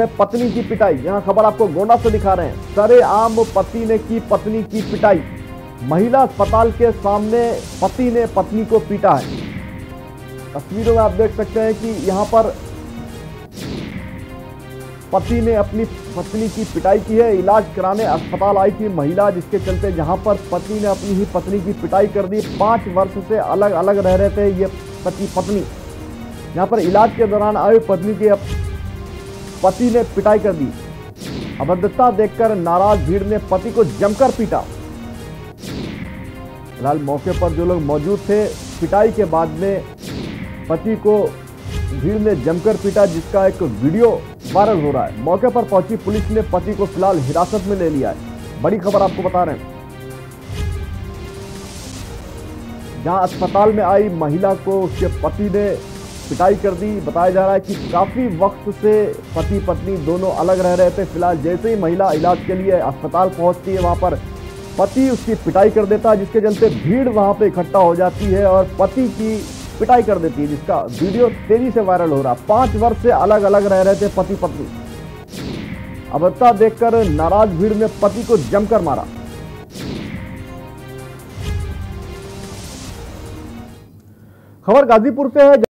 है पत्नी की पिटाई। यहाँ खबर आपको गोंडा से दिखा रहे हैं। सरे आम पति ने की पत्नी की पिटाई। महिला अस्पताल के सामने पति ने पत्नी को पीटा है। तस्वीरों में आप देख सकते हैं कि यहाँ पर पति ने अपनी पत्नी की पिटाई की है। इलाज कराने अस्पताल आई थी महिला, जिसके चलते जहाँ पर पति ने अपनी ही पत्नी की पिटाई कर दी। पाँच वर्ष से अलग अलग रह रहे थे ये पति पत्नी। यहाँ पर इलाज के दौरान आए पत्नी की पति ने पिटाई कर दी। अभद्रता देखकर नाराज़ भीड़ ने पति को जमकर पीटा। फ़िलहाल मौके पर जो लोग मौजूद थे, पिटाई के बाद में पति को भीड़ ने जमकर पीटा, जिसका एक वीडियो वायरल हो रहा है। मौके पर पहुँची पुलिस ने पति को फ़िलहाल हिरासत में ले लिया है। बड़ी खबर आपको बता रहे हैं। जहाँ अस्पताल में आई महिला को उसके पति ने पिटाई कर दी। बताया जा रहा है कि काफ़ी वक्त से पति पत्नी दोनों अलग रह रहे थे। फ़िलहाल जैसे ही महिला इलाज के लिए अस्पताल पहुँचती है, वहाँ पर पति उसकी पिटाई कर देता है, जिसके चलते भीड़ वहाँ पे इकट्ठा हो जाती है और पति की पिटाई कर देती है, जिसका वीडियो तेज़ी से वायरल हो रहा। पाँच वर्ष से अलग अलग रह रहे थे पति पत्नी अवस्था देखकर नाराज़ भीड़ ने पति को जमकर मारा। खबर गाजीपुर से है